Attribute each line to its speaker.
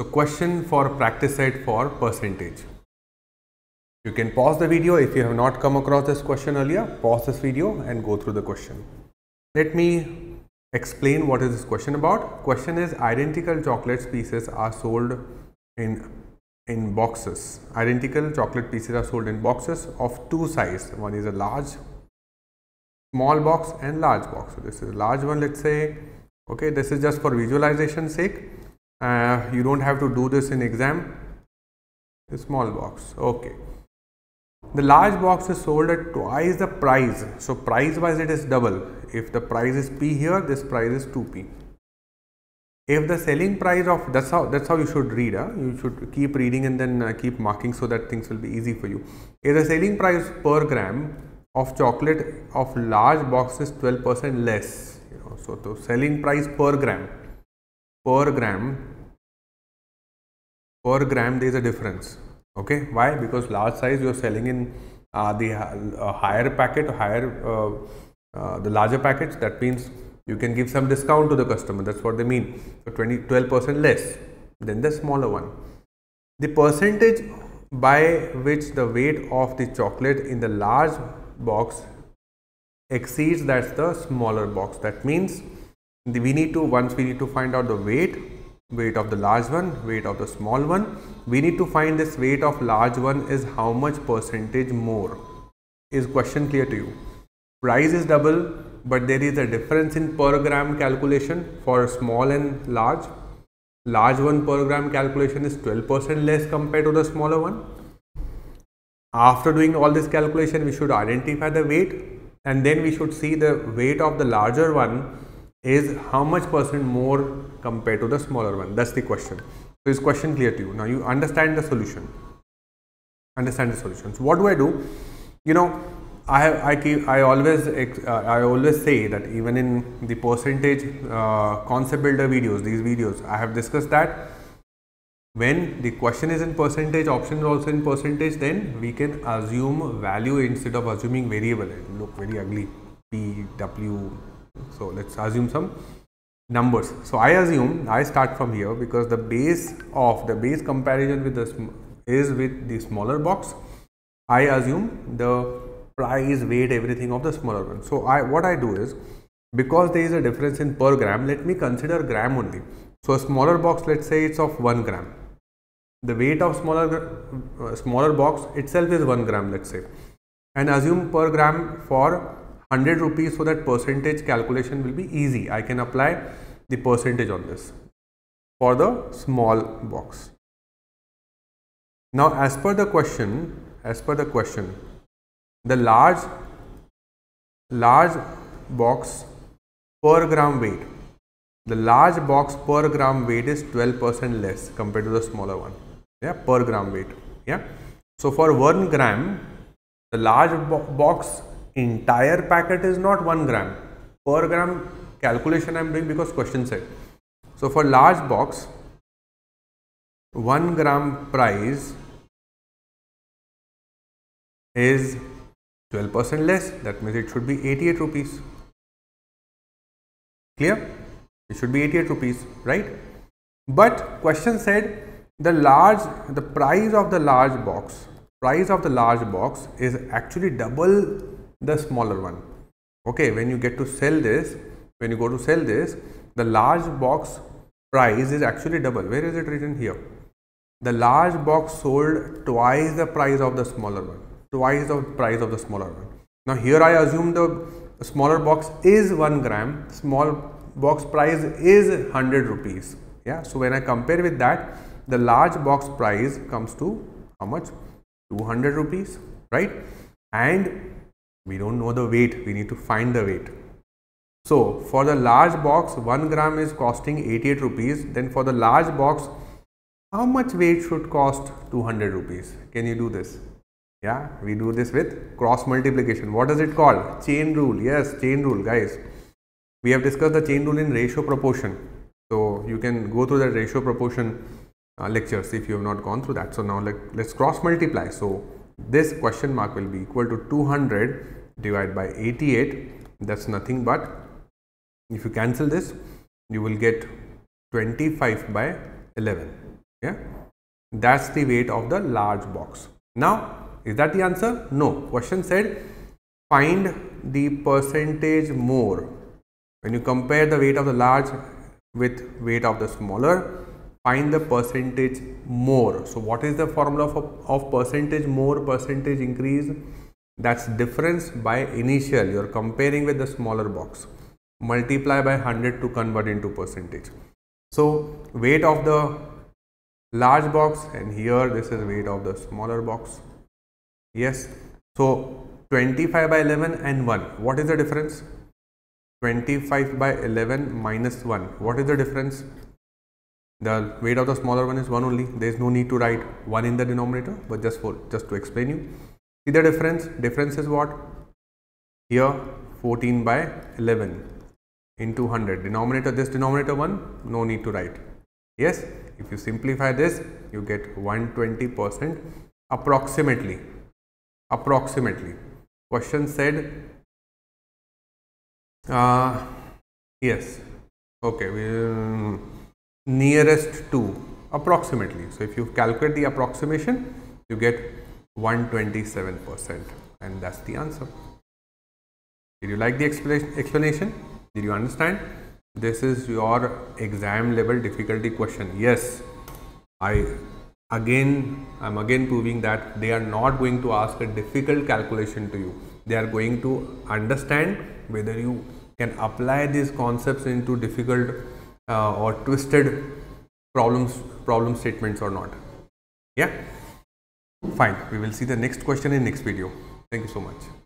Speaker 1: So question for practice set for percentage. You can pause the video if you have not come across this question earlier, pause this video and go through the question. Let me explain what is this question about. Question is identical chocolate pieces are sold in in boxes. Identical chocolate pieces are sold in boxes of two size. One is a large small box and large box. So this is a large one let's say okay this is just for visualization sake uh, you don't have to do this in exam. The small box. Okay. The large box is sold at twice the price. So price wise it is double. If the price is p here this price is 2p if the selling price of that's how that's how you should read huh? you should keep reading and then uh, keep marking so that things will be easy for you. If the selling price per gram of chocolate of large box is 12 percent less so, the selling price per gram, per gram, per gram there is a difference. Okay, why? Because large size you are selling in uh, the uh, higher packet, higher uh, uh, the larger packets. That means you can give some discount to the customer. That's what they mean. So 20, 12 percent less than the smaller one. The percentage by which the weight of the chocolate in the large box exceeds that's the smaller box that means the, we need to once we need to find out the weight weight of the large one weight of the small one. We need to find this weight of large one is how much percentage more? Is question clear to you? Price is double but there is a difference in per gram calculation for small and large. Large one per gram calculation is 12 percent less compared to the smaller one. After doing all this calculation we should identify the weight and then we should see the weight of the larger one is how much percent more compared to the smaller one? That's the question. So is question clear to you? Now you understand the solution. Understand the solution. So what do i do? You know i have i keep i always uh, i always say that even in the percentage uh, concept builder videos these videos i have discussed that. When the question is in percentage option is also in percentage then we can assume value instead of assuming variable. It look very ugly. P w so let's assume some numbers. So i assume i start from here because the base of the base comparison with the is with the smaller box. I assume the price weight everything of the smaller one. So i what i do is because there is a difference in per gram let me consider gram only. So a smaller box let's say it's of 1 gram. The weight of smaller uh, smaller box itself is 1 gram let's say. And assume per gram for 100 rupees so that percentage calculation will be easy. I can apply the percentage on this for the small box. Now as per the question as per the question the large large box per gram weight the large box per gram weight is 12 percent less compared to the smaller one. Yeah per gram weight. Yeah. So for 1 gram the large bo box entire packet is not 1 gram. Per gram calculation i am doing because question said. So for large box 1 gram price is 12 percent less. That means it should be 88 rupees. Clear? It should be 88 rupees right? But question said the large the price of the large box price of the large box is actually double the smaller one. Okay when you get to sell this when you go to sell this the large box price is actually double. Where is it written here? The large box sold twice the price of the smaller one. Twice the price of the smaller one. Now here i assume the smaller box is 1 gram. Small box price is 100 rupees. Yeah so when i compare with that the large box price comes to how much? 200 rupees right? And we don't know the weight. We need to find the weight. So for the large box 1 gram is costing 88 rupees. Then for the large box how much weight should cost 200 rupees? Can you do this? Yeah we do this with cross multiplication. What is it called? Chain rule. Yes chain rule guys. We have discussed the chain rule in ratio proportion. So you can go through the ratio proportion uh, lectures if you have not gone through that. So now let, let's cross multiply. So this question mark will be equal to 200 divided by 88. That's nothing but if you cancel this, you will get 25 by 11. Yeah, that's the weight of the large box. Now, is that the answer? No. Question said find the percentage more. When you compare the weight of the large with weight of the smaller, find the percentage more. So, what is the formula of, of percentage more, percentage increase? That's difference by initial. You are comparing with the smaller box. Multiply by 100 to convert into percentage. So, weight of the large box and here this is weight of the smaller box. Yes. So, 25 by 11 and 1. What is the difference? 25 by 11 minus 1. What is the difference? The weight of the smaller one is 1 only. There is no need to write 1 in the denominator, but just for just to explain you. See the difference? Difference is what? Here 14 by 11 into 100. Denominator, this denominator 1, no need to write. Yes, if you simplify this, you get 120 percent approximately. Approximately. Question said, uh, yes, okay, we, nearest to approximately. So, if you calculate the approximation, you get 127 percent and that's the answer. Did you like the explanation? Did you understand? This is your exam level difficulty question. Yes, I again I'm again proving that they are not going to ask a difficult calculation to you. They are going to understand whether you can apply these concepts into difficult uh, or twisted problems problem statements or not. Yeah. Fine. We will see the next question in next video. Thank you so much.